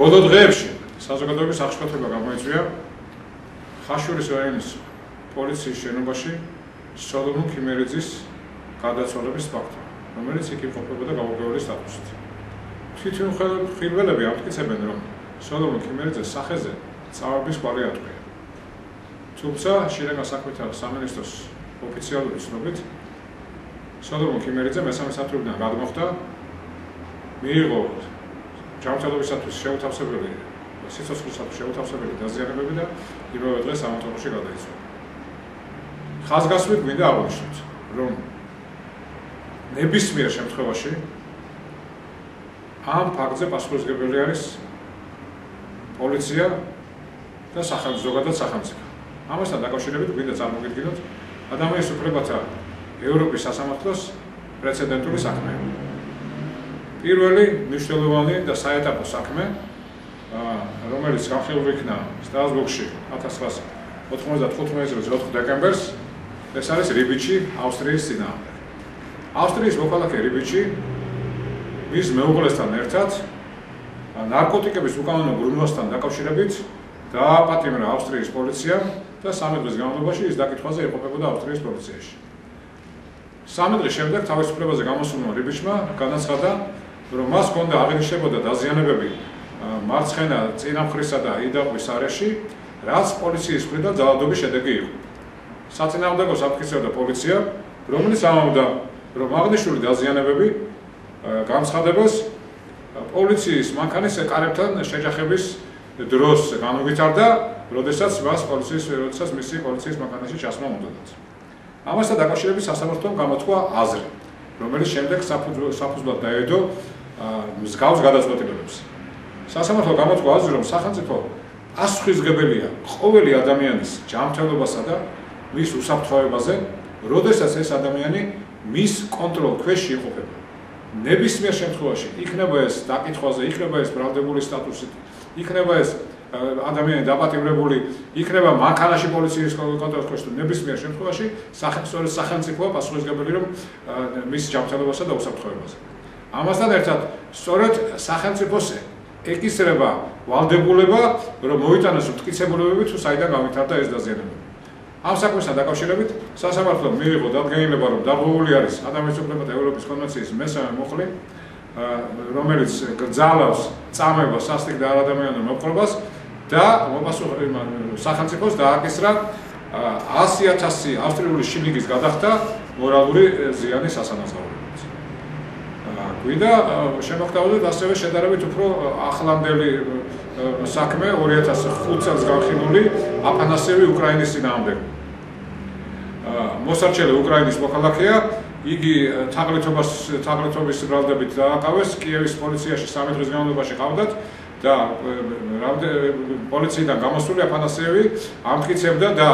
ბოლო დღეებში საზოგადოების აღშფოთება გამოიწვია ხაშურის რაიონის პოლიციის შენობაში სოლომონ ქიმერიძის გადაცვალების ფაქტი, რომელიც იქ იმყოფებოდა გამოგებული სტატუსით. თვითონ ხილველები ამტკიცებენ, რომ სოლომონ ქიმერიძეს სახეზე წავების კვალი ატყვია. თუმცა შინაგან საქმეთა სამინისტროს ოფიციალური ცნობით სოლომონ ქიმერიძე მესამე სათრობიდან გადმოხდა მიიღო ჯანმრთელობისათვის შეუთავსებელი სიცოცხლისათვის შეუთავსებელი დაზიანებები და იმავე დღეს სამონტაჟში გადაიცვალა. ხაზგასმით მინდა აღვნიშნოთ, რომ ნებისმიერ შემთხვევაში ამ ფაქტზე პასუხისგებელი არის პოლიცია და სახელმწიფო ზოგადად სახელმწიფო. ამასთან დაკავშირებით მინდა წარმოგიდგინოთ ადამიანის უფლებათა ევროპის სასამართლოს პრეცედენტული საქმე. პირველი მნიშვნელოვანი და საეტაპო საქმე, რომელიც განხილული იქნა სტრასბურგში 1995 წლის 4 დეკემბერს, ეს არის რიბიჩი ავსტრიის ძინააღმდეგ. ავსტრიის მოქალაქე რიბიჩი მის მეუღლესთან ერთად ნარკოტიკების უკანონო ბრუნვასთან დაკავშირებით დააპატიმრა ავსტრიის პოლიციამ და სამი დღის განმავლობაში ის დაკითხვაზე იყოფებოდა ავსტრიის პოლიციაში. სამი დღის შემდეგ თავისუფლებაზე გამოსულმა რიბიჩმა განაცხადა, რომ მას ჰქონდა აღნიშნებოდა დაზიანებები მარცხენა წინამხრისა და იდაყვის არეში, რაც პოლიციის მხრიდან ძალადობის შედეგი იყო. საწინააღმდეგოს აფიქსირდა პოლიცია, რომელიც ამბობდა, რომ აღნიშნული დაზიანებები განცხადებას პოლიციის მანქანის ეკარებთან შეჯახების დროს განუვითარდა, როდესაც მას პოლიციის როდესაც მისი პოლიციის მანქანაში ჩასმა უნდათ. ამასთან დაკავშირებით სასამართლომ გამოთქვა აზრი, რომელიც შემდეგ საფუძვლად დაედო მსგავს გადაწყვეტილებებს. სასამართლო გამოთქვა აზრი, რომ სახელმწიფო ასხვისგებელია ყოველი ადამიანის ჯანმრთელობასა და მის უსაფრთხოებაზე, როდესაც ეს ადამიანი მის კონტროლ ქვეშ იყოფება. ნებისმიერ შემთხვევაში, იქნება ეს დაკითხვაზე, იქნება ეს ბრალდებული სტატუსით, იქნება ეს ადამიანი დაპატიმრებული, იქნება მანქანაში პოლიციის კონტროლის ქვეშ, ნებისმიერ შემთხვევაში, სახელმწიფო სახელმწიფოა პასუხისგებელი რომ მის ჯანმრთელობასა და უსაფრთხოებაზე. ამასთან ერთად, სწორედ სახელმწიფოს ეკისრება ვალდებულება, რომ მოიტანოს მტკიცებულებები თუ საიდან გავითარდა ეს დაზიანება. ამ საქმესთან დაკავშირებით სასამართლომ მიიღო დადგენილება, რომ დაბოლული არის ადამიანის უფლებათა ევროპის კონვენციის მესამე მუხლი, რომელიც გძალავს წამებას სასტიკ და არადამიანურ მოპყრობას და მოპასუხება სახელმწიფოს დააკისრა 100000 ავსტრიული შილინგის გადახდა მორალური ზიანის ასანაცვლებლად. გვიდა. შემოხტავდეთ ასევე შედარებით უფრო ახლანდელი საქმე 2005 წელს განხილული აფანასევი უკრაინის ძინაამდე. მოსარჩელი უკრაინის მოქალაქეა, იგი თაღლითობას თაღლითობის ბრალდებით დააყავეს კიევის პოლიციაში 3 დღის განმავლობაში ყავდათ და პოლიციიდან გამოსული აფანასევი ამტკიცებდა და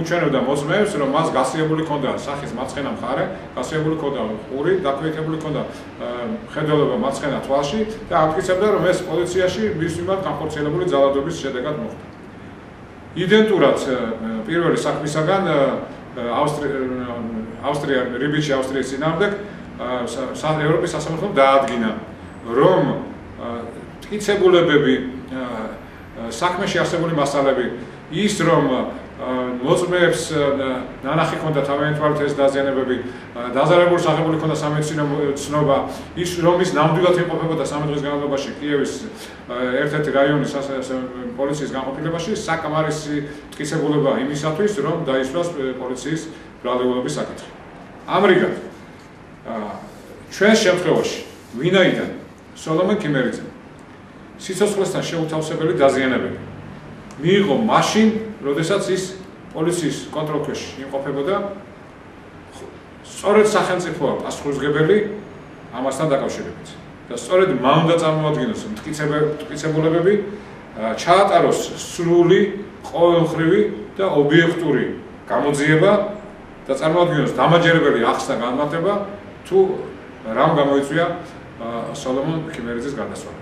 უჩვენებდა მოწმეებს, რომ მას გასიებული ქონდა სახის მარცხენა მხარე, გასიებული ქონდა ყური, დაქვეითებული ქონდა ხედელობა მარცხენა თვალში და ამტკიცებდა, რომ ეს პოლიციაში მის მიმართ განხორციელებული ძალადობის შედეგად მოხდა. იდენტურად პირველი საქმისაგან ავსტრია რიბიჩი ავსტრიის წინააღმდეგ ევროპის სასამართლომ დაადგინა, რომ მტკიცებულებები საქმეში არსებული მასალები ის რომ მოწმეებს ნანახი ქონდა თავიანთი ეს დაზიანებები დაზარებული სახებული ქონდა სამედიცინო ცნობა ის რომ ის ნამდვილად იმყოფებოდა სამი დღის განმავლობაში კიევის ერთ-ერთი რაიონის პოლიციის განყოფილებაში საკმარისი მტკიცებულება იმისათვის რომ დაისვას პოლიციის ბრალდებულების საკითხი. ამრიგად ჩვენ შემთხვევაში ვინაიდან სოლომონ კიმერიძე სიცოცხლესთან შეუთავსებელი დაზიანებები. მიიღო მაშინ, როდესაც ის პოლიციის კონტროლქვეშ იმყოფებოდა. სწორედ სახელმწიფოა პასუხისგებელი ამასთან დაკავშირებით. და სწორედ მან უნდა წარმოადგინოს მტკიცებულებები, ჩაატაროს სრული, ყოველხრივი და ობიექტური გამოძიება და წარმოადგინოს დამაჯერებელი ახსნა განმარტება თუ რამ გამოიწვია სოლომონ ქიმერიძის გარდაცვალება.